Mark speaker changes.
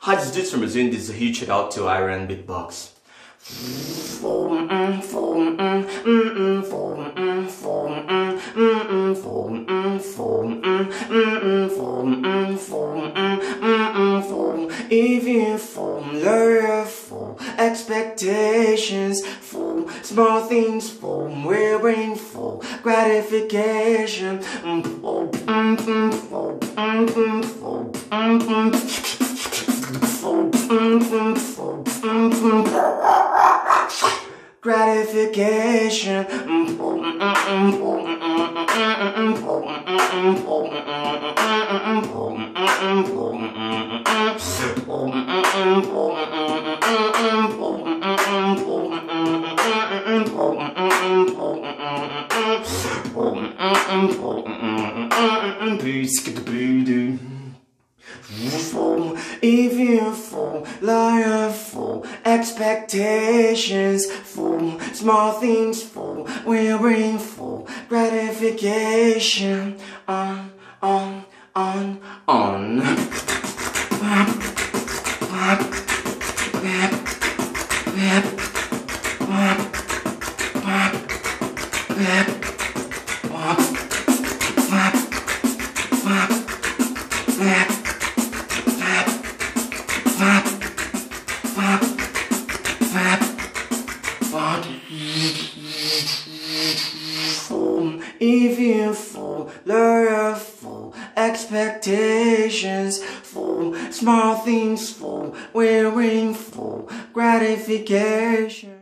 Speaker 1: Hi, this is from Brazil. This is a huge shout out to Iran Beatbox. Even from for expectations for small things for wearing for gratification gratification. Even for liar for expectations for small things for wearing for gratification. On on on on. Even for full expectations for small things for wearing for gratification